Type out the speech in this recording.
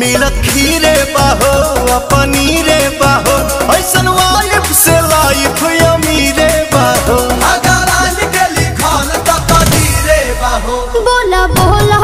मिलत खीरे बाहो अपनी रे बाहो ऐसन वाइफ से लाइफ अमीरे बाहो। अगर आज के लिखल त कदीरे बाहो। बोला बोला